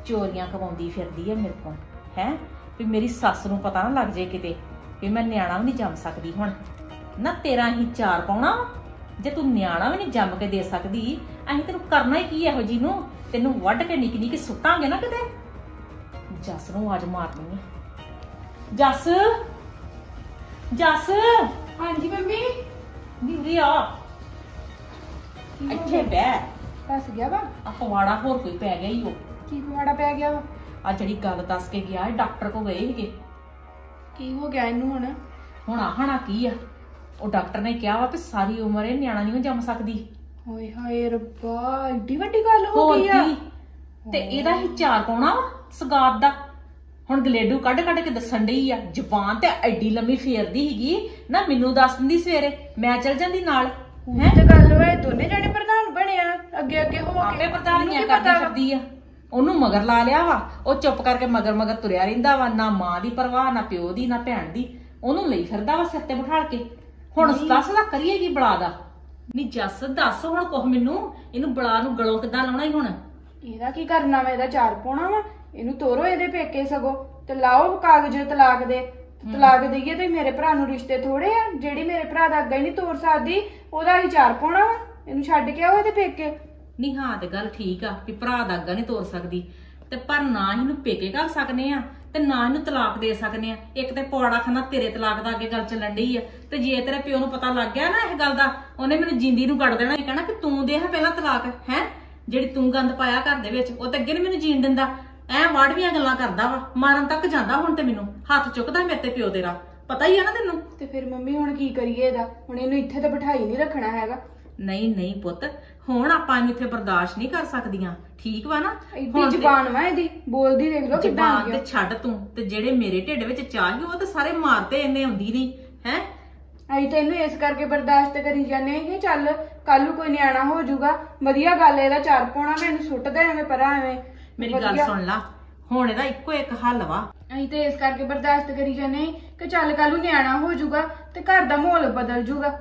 ਚੋਰੀਆਂ ਕਮਾਉਂਦੀ ਫਿਰਦੀ ਹੈ ਮੇਰੇ ਕੋਲ ਹੈ? ਵੀ ਮੇਰੀ ਸੱਸ ਨੂੰ ਪਤਾ ਨਾ ਲੱਗ ਜੇ ਕਿਤੇ ਵੀ ਮੈਂ ਨਿਆਣਾ ਵੀ ਨਹੀਂ ਜੰਮ ਸਕਦੀ ਹੁਣ। ਨਾ ਤੇਰਾ ਹੀ ਚਾਰ ਪਾਉਣਾ। ਜੇ ਤੂੰ ਨਿਆਣਾ ਵੀ ਨਹੀਂ ਜੰਮ ਕੇ ਦੇ ਸਕਦੀ ਅਸੀਂ ਤੈਨੂੰ ਕਰਨਾ ਹੀ ਕੀ ਇਹੋ ਜੀ ਨੂੰ? ਤੈਨੂੰ ਵੱਢ ਕੇ ਨਿੱਕੀ ਨਿੱਕੀ ਸੁੱਟਾਂਗੇ ਨਾ ਕਿਤੇ? ਜੱਸ ਨੂੰ ਆਜ ਮਾਰਨੀ ਹੈ ਜੱਸ? ਜੱਸ? ਹਾਂਜੀ ਮੰਮੀ। ਨੀਰੀ ਆ। ਇੱਥੇ ਬਹਿ। ਫਸ ਗਿਆ ਵਾ? ਆ ਪਵਾੜਾ ਹੋਰ ਕੋਈ ਪੈ ਗਿਆ ਹੀ ਉਹ ਕੀ ਪਵਾੜਾ ਪੈ ਗਿਆ ਵਾ? ਆ ਜਿਹੜੀ ਗੱਲ ਦੱਸ ਕੇ ਗਿਆ ਡਾਕਟਰ ਕੋ ਗਏ ਸੀਗੇ। ਕੀ ਹੋ ਗਿਆ ਇਹਨੂੰ ਹੁਣ? ਹੁਣ ਆਹਣਾ ਕੀ ਆ? ਉਹ ਡਾਕਟਰ ਨੇ ਕਿਹਾ ਵਾ ਕਿ ਸਾਰੀ ਉਮਰ ਇਹ ਨਿਆਣਾ ਨਹੀਂ ਜੰਮ ਸਕਦੀ। ਹੋਏ ਹਾਏ ਰੱਬਾ ਏਡੀ ਵੱਡੀ ਗੱਲ ਹੋ ਹੋਰ ਗਈ ਆ। ਕੀ? ਤੇ ਇਹਦਾ ਹੀ ਚਾਰ ਪਾਉਣਾ ਵਾ ਸਗਾਤ ਦਾ। ਹੁਣ ਗਲੇਡੂ ਕੱਢ ਕੱਢ ਕੇ ਦੱਸਣ ਡਈ ਆ ਜ਼ਬਾਨ ਤੇ ਐਡੀ ਲੰਮੀ ਫੇਰਦੀ ਸੀਗੀ ਨਾ ਮੈਨੂੰ ਦੱਸ ਦਿੰਦੀ ਸਵੇਰੇ ਮੈਂ ਚਲ ਜਾਂਦੀ ਨਾਲ ਹੈ? ਤੇ ਗੱਲ ਇਹ ਦੋਨੇ ਜਣੇ ਪ੍ਰਧਾਨ ਬਣਿਆ ਅੱਗੇ ਅੱਗੇ ਹੋ ਕੇ। ਆਪੇ ਪ੍ਰਧਾਨੀਆਂ ਇਹਨੂੰ ਕੀ ਕਰਦੀ ਪਤਾ ਵਾ? ਫਿਰਦੀ ਆ। ਉਹਨੂੰ ਮਗਰ ਲਾ ਲਿਆ ਵਾ ਉਹ ਚੁੱਪ ਕਰਕੇ ਮਗਰ ਮਗਰ ਤੁਰਿਆ ਰਹਿੰਦਾ ਵਾ ਨਾ ਮਾਂ ਦੀ ਪਰਵਾਹ ਨਾ ਪਿਓ ਦੀ ਨਾ ਭੈਣ ਦੀ। ਉਹਨੂੰ ਲਈ ਫਿਰਦਾ ਵਾ ਸਿਰ ਤੇ ਬਿਠਾਲ ਕੇ। ਹੁਣ ਦੱਸ ਦਾ ਕਰੀਏ ਕੀ ਬਲਾ ਦਾ? ਨਹੀਂ ਜੱਸ ਦੱਸ ਹੁਣ ਕੁਛ ਮੈਨੂੰ। ਇਹਨੂੰ ਬਲਾ ਨੂੰ ਗਲੋਂ ਕਿੱਦਾਂ ਲਾਉਣਾ ਹੀ ਹੁਣ? ਇਹਦਾ ਕੀ ਕਰਨਾ ਵਾ? ਇਹਦਾ ਚਾਰ ਪਾਉਣਾ ਵਾ। ਇਹਨੂੰ ਤੋਰੋ ਇਹਦੇ ਪੇਕੇ ਸਗੋ। ਤੇ ਲਾਓ ਕਾਗਜ਼ ਤਲਾਕ ਦੇ। ਤਲਾਕ ਦੇਈਏ ਤੇ ਮੇਰੇ ਭਰਾ ਨੂੰ ਰਿਸ਼ਤੇ ਥੋੜੇ ਆ। ਜਿਹੜੀ ਮੇਰੇ ਭਰਾ ਦਾ ਅੱਗਾ ਹੀ ਨਹੀਂ ਤੋਰ ਸਕਦੀ ਉਹਦਾ ਹੀ ਚਾਰ ਪਾਉਣਾ ਵਾ। ਇਹਨੂੰ ਛੱਡ ਕੇ ਆਓ ਇਹਦੇ ਪੇਕੇ। ਨਹੀਂ ਹਾਂ ਤੇ ਗੱਲ ਠੀਕ ਆ ਵੀ ਭਰਾ ਦਾ ਅੱਗਾ ਨਹੀਂ ਤੋਰ ਸਕਦੀ। ਤੇ ਪਰ ਨਾ ਇਹਨੂੰ ਪੇਕੇ ਕਰ ਸਕਨੇ ਆ। ਤੇ ਨਾ ਇਹਨੂੰ ਤਲਾਕ ਦੇ ਸਕਨੇ ਆ। ਇੱਕ ਤੇ ਪੌੜਾ ਖਾਨਾ ਤੇਰੇ ਤਲਾਕ ਦਾ ਅੱਗੇ ਗੱਲ ਚੱਲਣ ਡਈ ਆ। ਤੇ ਜੇ ਤੇਰੇ ਪਿਓ ਨੂੰ ਪਤਾ ਲੱਗ ਗਿਆ ਨਾ ਇਹ ਗੱਲ ਦਾ ਉਹਨੇ ਮੈਨੂੰ ਜਿੰਦੀ ਨੂੰ ਕੱਢ ਦੇਣਾ ਇਹ ਕਹਿਣਾ ਕਿ ਤੂੰ ਦੇ ਹਾਂ ਪਹਿਲਾਂ ਤਲਾਕ ਹੈ? ਜਿਹੜੀ ਤੂੰ ਗੰਦ ਪਾਇਆ ਘਰ ਦੇ ਵਿੱਚ ਉਹ ਤੇ ਅੱਗੇ ਨੀ ਮੈਨੂੰ ਜੀਣ ਦਿੰਦਾ। ਐ ਵਾੜਵੀਆਂ ਗੱਲਾਂ ਕਰਦਾ ਵਾ ਮਾਰਨ ਤੱਕ ਜਾਂਦਾ ਹੁਣ ਤੇ ਮੈਨੂੰ ਹੱਥ ਚੁੱਕਦਾ ਮੇਰੇ ਤੇ ਪਿਓ ਤੇਰਾ ਪਤਾ ਹੀ ਆ ਨਾ ਤੈਨੂੰ। ਤੇ ਫਿਰ ਮੰਮੀ ਹੁਣ ਕੀ ਕਰੀਏ ਇਹਦਾ? ਹੁਣ ਇਹਨੂੰ ਇੱਥੇ ਤਾਂ ਬਿਠਾਈ ਨਹੀਂ ਰੱਖਣਾ ਹੈਗਾ। ਨਹੀਂ ਨਹੀਂ ਪੁੱਤ ਹੁਣ ਆਪਾਂ ਇਹਨੂੰ ਇੱਥੇ ਬਰਦਾਸ਼ਤ ਨਹੀਂ ਕਰ ਸਕਦੀਆਂ। ਠੀਕ ਵਾ ਨਾ? ਇੱਡੀ ਜ਼ਬਾਨ ਵਾ ਇਹਦੀ। ਬੋਲਦੀ ਦੇਖ ਲਓ ਕਿੱਦਾਂ ਆ ਜ਼ਬਾਨ ਗਿਆ ਤੇ ਛੱਡ ਤੂੰ ਤੇ ਜਿਹੜੇ ਮੇਰੇ ਢਿੱਡ ਵਿੱਚ ਚਾਹੀ ਉਹ ਤਾਂ ਸਾਰੇ ਮਾਰਤੇ ਇਹਨੇ ਆਉਂਦੀ ਨਹੀਂ ਹੈ? ਅਸੀਂ ਤਾਂ ਇਹਨੂੰ ਇਸ ਕਰਕੇ ਬਰਦਾਸ਼ਤ ਕਰੀ ਜਾਂਦੇ ਹਾਂ ਕਿ ਚੱਲ ਕੱਲ ਨੂੰ ਕੋਈ ਨਿਆਣਾ ਹੋ ਜਾਊਗਾ। ਵਧੀਆ ਗੱਲ ਇਹਦਾ ਚਾਰ ਪਾਉਣਾ ਮੈਂ ਇਹਨੂੰ ਸੁੱਟਦਾ ਐਵੇਂ ਪਰਾਂ ਐਵੇਂ। ਮੇਰੀ ਗੱਲ। ਸੁਣ ਲਾ ਹੁਣ ਇਹਦਾ ਇੱਕੋ ਇੱਕ ਹੱਲ ਵਾ। ਅਸੀਂ ਤੇ ਇਸ ਕਰਕੇ ਬਰਦਾਸ਼ਤ ਕਰੀ ਜਾਂਦੇ ਕਿ ਚੱਲ ਕੱਲ ਨੂੰ ਨਿਆਣਾ ਹੋ ਜਾਊਗਾ ਤੇ ਘਰ ਦਾ ਮਾਹੌਲ ਬਦਲ ਜਾਊਗਾ।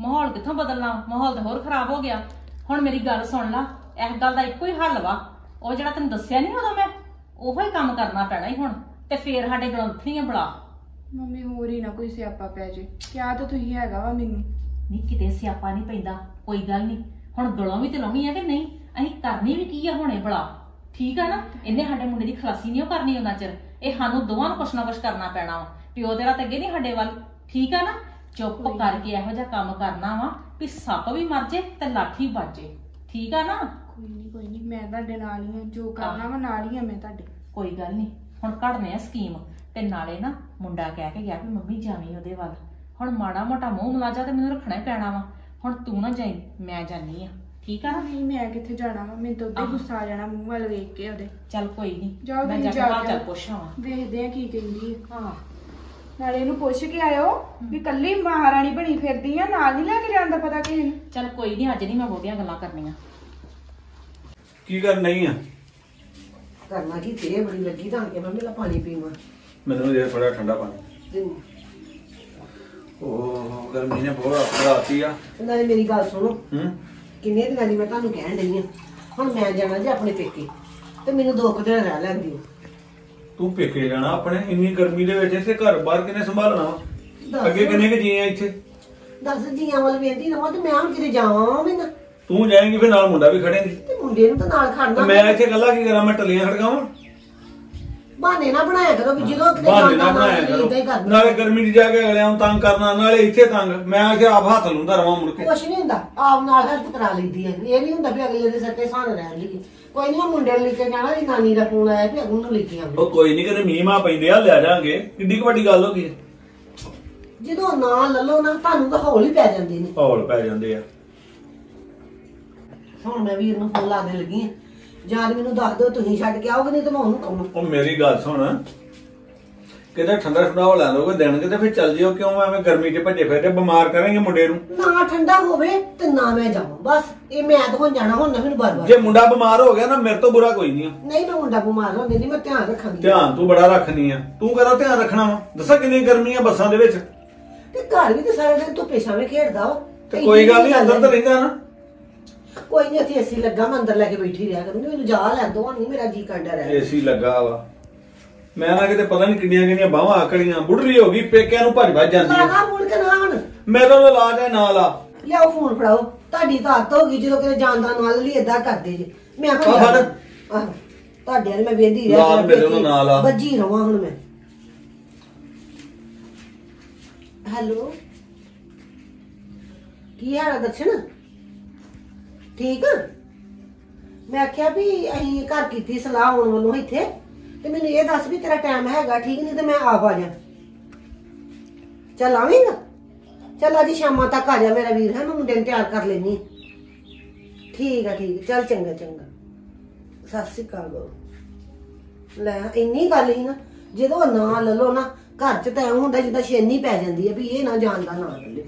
ਮਾਹੌਲ ਕਿੱਥੋਂ ਬਦਲਣਾ? ਮਾਹੌਲ ਤਾਂ ਹੋਰ ਖਰਾਬ ਹੋ ਗਿਆ। ਹੁਣ ਮੇਰੀ ਗੱਲ ਸੁਣ ਲਾ। ਇਸ ਗੱਲ ਦਾ ਇੱਕੋ ਹੀ ਹੱਲ ਵਾ। ਉਹ ਜਿਹੜਾ ਤੈਨੂੰ ਦੱਸਿਆ ਨਹੀਂ ਉਦੋਂ ਮੈਂ ਉਹੋ ਹੀ ਕੰਮ ਕਰਨਾ ਪੈਣਾ ਹੀ ਹੁਣ। ਤੇ ਫੇਰ ਸਾਡੇ ਗਲੰਥੀਆਂ ਬੁਲਾ। ਮੰਮੀ ਹੋਰ ਹੀ ਨਾ ਕੋਈ ਸਿਆਪਾ ਪੈ ਜੇ। ਕਿਆ ਤਾਂ ਤੁਸੀਂ ਹੈਗਾ ਵਾ ਮੈਨੂੰ? ਨਹੀਂ ਕਿਤੇ ਸਿਆਪਾ ਨਹੀਂ ਪੈਂਦਾ। ਕੋਈ ਗੱਲ ਨਹੀਂ ਹੁਣ ਗਲੋਂ ਵੀ ਤੇ ਲਾਉਣੀ ਆ ਕਿ ਨਹੀਂ? ਅਸੀਂ ਕਰਨੀ ਵੀ ਕੀ ਆ ਹੁਣੇ ਬਲਾ। ਠੀਕ ਆ ਨਾ? ਇਹਨੇ ਸਾਡੇ ਮੁੰਡੇ ਦੀ ਖਲਾਸੀ ਨਹੀਂ ਉਹ ਕਰਨੀ ਉਹਨਾਂ ਚਿਰ। ਇਹ ਸਾਨੂੰ ਦੋਵਾਂ ਨੂੰ ਕੁਛ ਨਾ ਕੁਛ ਕਰਨਾ ਪੈਣਾ ਵਾ। ਪਿਓ ਤੇਰਾ ਤਾਂ ਅੱਗੇ ਨਹੀਂ ਸਾਡੇ ਵੱਲ। ਠੀਕ ਆ ਨਾ? ਚੁੱਪ ਕੋਈ ਨੀ। ਕਰਕੇ ਇਹੋ ਜਿਹਾ ਕੰਮ ਕਰਨਾ ਵਾ ਵੀ ਸੱਪ ਵੀ ਮਰ ਜੇ ਤੇ ਲਾਠੀ ਵੱਜੇ ਠੀਕ ਆ ਨਾ? ਕੋਈ ਨਹੀਂ ਕੋਈ ਨਹੀਂ। ਮੈਂ ਤੁਹਾਡੇ ਨਾਲ ਹੀ ਹਾਂ ਜੋ ਕਰਨਾ ਵਾ ਨਾਲ ਹੀ ਹਾਂ ਮੈਂ ਤੁਹਾਡੇ। ਕੋਈ ਗੱਲ ਨਹੀਂ। ਹੁਣ ਘੜਨੇ ਆ ਸਕੀਮ। ਤੇ ਨਾਲੇ ਨਾ ਮੁੰਡਾ ਕਹਿ ਕੇ ਗਿਆ ਵੀ ਮੰਮੀ ਜਾਵੀਂ ਉਹਦੇ ਵੱਲ। ਹੁਣ ਮਾੜਾ ਮੋਟਾ ਮੂੰਹ ਮਲਾਜਾ ਤੇ ਮੈਨੂੰ ਰੱਖਣਾ ਹੀ ਪੈਣਾ ਵਾ। ਹੁਣ ਤੂੰ ਨਾ ਜਾਈ ਮੈਂ ਜਾਨੀ ਆ। ਠੀਕ ਆ ਨਾ? ਨਹੀਂ ਮੈਂ ਕਿੱਥੇ ਜਾਣਾ ਵਾ? ਮੈਨੂੰ ਤਾਂ ਉੱਤੇ ਆਹੋ। ਗੁੱਸਾ ਆ ਜਾਣਾ ਮੂੰਹ ਵੱਲ ਵੇਖ ਕੇ ਉਹਦੇ। ਚੱਲ ਕੋਈ ਨਹੀਂ। ਜਾਓ ਮੈਂ ਤੁਸੀਂ ਜਾ ਕੇ ਜਾ ਚਾਲ। ਪੁੱਛਾਂ ਵਾ ਵੇਖਦੇ ਆ ਕੀ ਕਹਿੰਦੀ ਹੈ ਹਾਂ। ਨਾਲੇ ਇਹਨੂੰ ਪੁੱਛ ਕੇ ਆਇਓ ਵੀ ਕੱਲੀ ਮਹਾਰਾਣੀ ਬਣੀ ਫਿਰਦੀ ਆ ਨਾਲ ਨਹੀਂ ਲੈ ਕੇ ਜਾਣ ਦਾ ਪਤਾ ਕਿਸੇ ਨੂੰ? ਚੱਲ ਕੋਈ ਨਹੀਂ ਅੱਜ ਨਹੀਂ ਮੈਂ ਬਹੁਤੀਆਂ ਗੱਲਾਂ ਕਰਨੀਆਂ। ਕੀ ਕਰ ਨਹੀਂ ਆ? ਕਰਨਾ ਕੀ ਤੇ ਬੜੀ ਲੱਗੀ ਤਾਂ ਕਿ ਮੈਂ ਮੇਰਾ ਪਾਣੀ ਪੀਵਾਂ। ਮੈਨੂੰ ਦੇ ਥੋੜਾ ਠੰਡਾ ਪਾਣੀ। ਉਹ ਗਰਮੀ ਨੇ ਬਹੁਤ ਆਪਣਾ ਆਤੀ ਆ। ਨਾਲੇ ਮੇਰੀ ਗੱਲ ਸੁਣੋ। ਹੂੰ? ਕਿੰਨੇ ਦਿਨਾਂ ਦੀ ਮੈਂ ਤੁਹਾਨੂੰ ਕਹਿਣ ਡਈ ਆ? ਹੁਣ ਮੈਂ ਜਾਣਾ ਜੀ ਆਪਣੇ ਪੇਕੇ। ਤੇ ਮੈਨੂੰ ਦੋ ਕੁ ਦਿਨ ਰਹਿ ਲੈਂਦੀ ਹੋ ਤੂੰ ਪੇਕੇ ਜਾਣਾ ਆਪਣੇ ਇੰਨੀ ਗਰਮੀ ਦੇ ਵਿੱਚ ਇੱਥੇ ਘਰ ਬਾਹਰ ਕਿਨੇ ਸੰਭਾਲਣਾ ਵਾ? ਦੱਸ। ਅੱਗੇ ਕਿੰਨੇ ਕੁ ਜੀ ਆ ਇੱਥੇ? ਦਸ ਜੀਆਂ ਵੱਲ ਵੇਂਦੀ ਨਾ ਤੇ ਮੈਂ ਹੁਣ ਕਿਤੇ ਜਾਵਾਂ ਮੈਂ ਨਾ। ਤੂੰ ਜਾਏਂਗੀ ਫਿਰ ਨਾਲ ਮੁੰਡਾ ਵੀ ਖੜੇਂਗੀ। ਤੇ ਮੁੰਡੇ ਨੂੰ ਤਾਂ ਨਾਲ ਤੇ ਖੜਨਾ ਮੈਂ ਇੱਥੇ ਗੱਲਾਂ ਕੀ ਕਰਾਂ ਮੈਂ ਟੱਲੀਆਂ ਖੜਕਾਵਾਂ? ਬਹਾਨੇ ਨਾ ਬਣਾਇਆ ਕਰੋ ਵੀ ਜਦੋਂ ਕਿਤੇ ਬਹਾਨੇ ਨਾ ਬਣਾਇਆ ਇਦਾਂ ਹੀ ਕਰੋ। ਕਰਨਾ। ਨਾਲੇ ਗਰਮੀ ਦੀ ਜਾ ਕੇ ਅਗਲਿਆਂ ਨੂੰ ਤੰਗ ਕਰਨਾ ਨਾਲੇ ਇੱਥੇ ਤੰਗ। ਮੈਂ ਇੱਥੇ ਆਪ ਹੱਥ ਲੁੰਦਾ ਰਵਾਂ ਮੁੜ ਕੇ। ਕੁਛ ਨਹੀਂ ਹੁੰਦਾ ਆਪ ਨਾਲ ਹੈਲਪ ਕਰਾ ਲਈਦੀ ਹੈ। ਇਹ ਨਹੀਂ ਹੁੰਦਾ ਵੀ ਅਗਲੇ ਦੇ ਸੱਤੇ ਸਾਨ ਰਹਿਣ ਲਈ। ਕੋਈ ਨਹੀਂ ਮੁੰਡੇ ਨੂੰ ਲੈ ਕੇ ਜਾਣਾ ਦੀ ਨਾਨੀ ਦਾ ਫੋਨ ਆਇਆ ਵੀ ਅਗੂ ਨੂੰ ਲੈ ਕੇ ਆਵਾਂ। ਉਹ ਕੋਈ ਨਹੀਂ ਕਦੇ ਮੀਂਹ ਪੈਂਦੇ ਆ ਲੈ ਜਾਾਂਗੇ। ਕਿੱਡੀ ਕੁ ਵੱਡੀ ਗੱਲ ਹੋ ਗਈ ਜਦੋਂ ਨਾ ਲੱਲੋ ਨਾ ਤੁਹਾਨੂੰ ਤਾਂ ਹੌਲ ਹੀ ਪੈ ਜਾਂਦੇ ਨੇ। ਹੌਲ ਪੈ ਜਾਂਦੇ ਆ। ਹੁਣ ਮੈਂ ਵੀਰ ਨੂੰ ਫੋਨ ਲਾਉਣ ਲੱਗੀ ਆ ਜਾਂ ਤਾਂ ਮੈਨੂੰ ਦੱਸ ਦਿਓ ਤੁਸੀਂ ਛੱਡ ਕੇ ਆਓਗੇ ਨਹੀਂ ਤਾਂ ਮੈਂ ਉਹਨੂੰ ਕਹੂੰ ਉਹ ਮੇਰੀ ਗੱਲ ਸੁਣ। ਕਿਤੇ ਠੰਡਾ ਠੰਡਾ ਹੋ ਲੈ ਲੋਗੇ ਦਿਨ ਕਿਤੇ ਫਿਰ ਚੱਲ ਜਿਓ ਕਿਉਂ ਐਵੇਂ ਗਰਮੀ 'ਚ ਭੱਜੇ ਫਿਰਦੇ ਬਿਮਾਰ ਕਰਾਂਗੇ ਮੁੰਡੇ ਨੂੰ? ਨਾ ਠੰਡਾ ਹੋਵੇ ਤੇ ਨਾ ਮੈਂ ਜਾਵਾਂ ਬਸ ਇਹ ਮੈਂ ਤਾਂ ਹੁਣ ਜਾਣਾ ਹੁਣ ਨਾ ਮੈਨੂੰ ਬਾਰ-ਬਾਰ ਜੇ ਮੁੰਡਾ ਬਿਮਾਰ ਹੋ ਗਿਆ ਨਾ ਮੇਰੇ ਤੋਂ ਬੁਰਾ ਕੋਈ ਨਹੀਂ ਆ। ਨਹੀਂ ਮੈਂ ਮੁੰਡਾ ਬਿਮਾਰ ਹੁੰਦੇ ਨਹੀਂ ਮੈਂ ਧਿਆਨ ਰੱਖਾਂਗੀ। ਧਿਆਨ ਤੂੰ ਬੜਾ ਰੱਖਣੀ ਆ। ਤੂੰ ਕਰਾ ਧਿਆਨ ਰੱਖਣਾ ਵਾ? ਦੱਸਾਂ ਕਿੰਨੀ ਗਰਮੀ ਆ ਬੱਸਾਂ ਦੇ ਵਿੱਚ। ਤੇ ਘਰ ਵੀ ਤੇ ਸਾਰਾ ਦਿਨ ਧੁੱਪੇ ਛਾਵੇਂ ਖੇਡਦਾ ਵਾ। ਤੇ ਕੋਈ ਗੱਲ ਨਹੀਂ ਅੰਦਰ ਤਾਂ ਰਹਿੰਦਾ ਨਾ। ਕੋਈ ਨਹੀਂ ਇੱਥੇ ਏਸੀ ਲੱਗਾ ਮੈਂ ਅੰਦਰ ਲੈ ਕੇ ਬੈਠੀ ਰਿਹਾ ਕਰੂੰਗੀ ਮੈਨੂੰ ਜਾ ਲੈ ਦੋ ਨਹੀਂ ਮੇਰਾ ਜੀ ਕਰਦਾ ਰਹਿ ਏਸੀ ਲੱਗਾ ਵਾ। ਮੈਂ ਨਾ ਕਿਤੇ ਪਤਾ ਨਹੀਂ ਕਿੰਨੀਆਂ ਕਿੰਨੀਆਂ ਬਾਹਾਂ ਆਕੜੀਆਂ ਬੁੱਢੀ ਹੋ ਗਈ ਪੇਕਿਆਂ ਨੂੰ ਭੱਜ ਭੱਜ ਜਾਂਦੀ ਆ। ਨਾ ਮੁੜ ਕੇ ਨਾ ਹੁਣ ਮੇਰਾ ਤਾਂ ਇਲਾਜ ਹੈ ਨਾਲ ਆ। ਲਿਆਓ ਫੋਨ ਫੜਾਓ ਤੁਹਾਡੀ ਤਾਂ ਆਦਤ ਹੋ ਗਈ ਜਦੋਂ ਕਿਤੇ ਜਾਂਦਾ ਨਾਲ ਲਈ ਏਦਾਂ ਕਰਦੇ ਜੇ। ਮੈਂ ਆਹ ਫੜ। ਆਹ, ਤੁਹਾਡੇ ਨਾਲ ਮੈਂ ਵੇਂਦੀ ਰਹਿ ਨਾਲ ਮੇਰੇ ਨੂੰ ਨਾਲ ਆ। ਵੱਜੀ ਰਵਾਂ ਹੁਣ ਮੈਂ। ਹੈਲੋ? ਕੀ ਹਾਲ ਆ ਦਰਸ਼ਨ? ਠੀਕ? ਆ ਮੈਂ ਆਖਿਆ ਵੀ ਅਸੀਂ ਘਰ ਕੀਤੀ ਸਲਾਹ ਆਉਣ ਵੱਲੋਂ ਇੱਥੇ। ਤੇ ਮੈਨੂੰ ਇਹ ਦੱਸ ਵੀ ਤੇਰਾ ਟਾਈਮ ਹੈਗਾ ਠੀਕ ਨਹੀਂ ਤੇ ਮੈਂ ਆਪ ਆ ਜਾ ਚੱਲ ਆਵੇਂਗਾ ਚੱਲ ਅੱਜ ਸ਼ਾਮਾਂ ਤੱਕ ਆ ਜਾ ਮੇਰਾ ਵੀਰ ਹੈ ਮੈਂ ਮੁੰਡੇ ਨੂੰ ਤਿਆਰ ਕਰ ਲੈਣੀ ਠੀਕ ਆ ਠੀਕ ਆ, ਚੱਲ ਚੰਗਾ ਚੰਗਾ। ਸਤਿ ਸ਼੍ਰੀ ਅਕਾਲ ਬੋ ਲੈ ਇੰਨੀ ਗੱਲ ਹੀ ਨਾ ਜਦੋਂ ਨਾਂ ਲੈ ਲਓ ਨਾ ਘਰ ਚ ਤਾਂ ਐਂ ਹੁੰਦਾ ਜਿੱਦਾਂ ਛੇਨੀ ਪੈ ਜਾਂਦੀ ਹੈ ਵੀ ਇਹ ਨਾ ਜਾਣਦਾ ਨਾ ਲੱਲੇ